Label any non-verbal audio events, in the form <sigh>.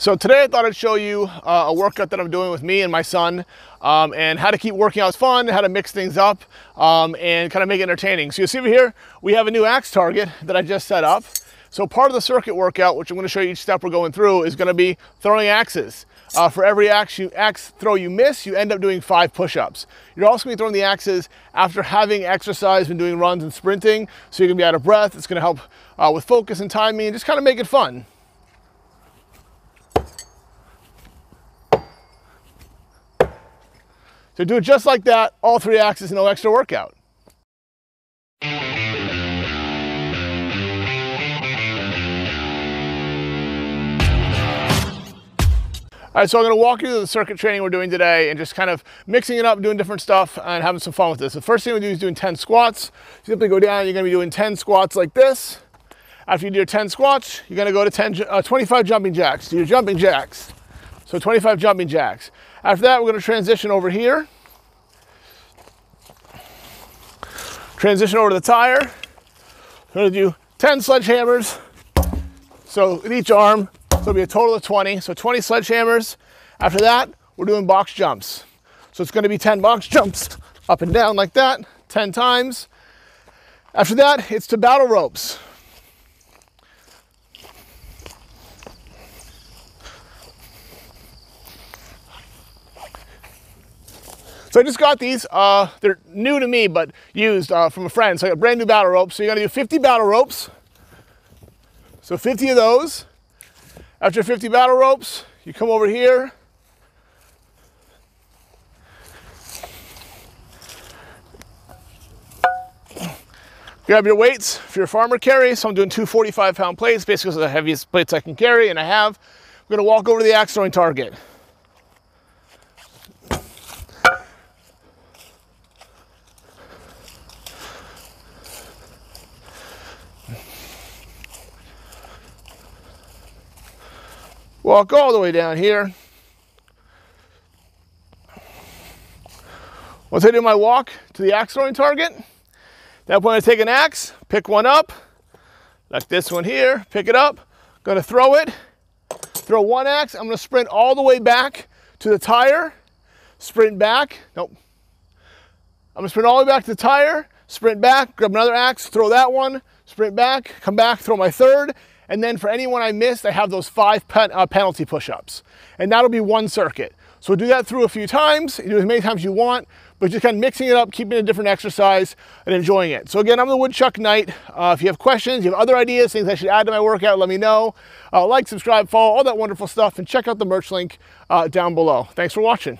So today I thought I'd show you uh, a workout that I'm doing with me and my son um, and how to keep working out fun, how to mix things up um, and kind of make it entertaining. So you see over here, we have a new axe target that I just set up. So part of the circuit workout, which I'm gonna show you each step we're going through, is gonna be throwing axes. Uh, for every axe, you, axe throw you miss, you end up doing five push-ups. You're also gonna be throwing the axes after having exercised and doing runs and sprinting, so you're gonna be out of breath. It's gonna help uh, with focus and timing and just kind of make it fun. So do it just like that, all three axes, no extra workout. All right, so I'm gonna walk you through the circuit training we're doing today and just kind of mixing it up, doing different stuff and having some fun with this. The first thing we do is doing 10 squats. Simply go down, you're gonna be doing 10 squats like this. After you do your 10 squats, you're gonna go to 10, uh, 25 jumping jacks. Do your jumping jacks. So 25 jumping jacks. After that, we're gonna transition over here. Transition over to the tire. We're gonna do 10 sledgehammers. So in each arm, so it'll be a total of 20. So 20 sledgehammers. After that, we're doing box jumps. So it's gonna be 10 box <laughs> jumps up and down like that, 10 times. After that, it's to battle ropes. So I just got these. Uh, they're new to me, but used uh, from a friend. So I got brand new battle ropes. So you're gonna do 50 battle ropes. So 50 of those. After 50 battle ropes, you come over here. Grab your weights for your farmer carry. So I'm doing two 45 pound plates, basically the heaviest plates I can carry, and I have. I'm gonna walk over to the axe throwing target. Walk all the way down here. Once I do my walk to the axe throwing target, that point I take an axe, pick one up, like this one here, pick it up, gonna throw it, throw one axe, I'm gonna sprint all the way back to the tire, sprint back, nope. I'm gonna sprint all the way back to the tire, sprint back, grab another axe, throw that one, sprint back, come back, throw my third, and then for anyone I missed, I have those five pen, uh, penalty push-ups. And that'll be one circuit. So do that through a few times, do as many times you want, but just kind of mixing it up, keeping it a different exercise and enjoying it. So again, I'm the Woodchuck Knight. Uh, if you have questions, you have other ideas, things I should add to my workout, let me know. Uh, like, subscribe, follow, all that wonderful stuff, and check out the merch link uh, down below. Thanks for watching.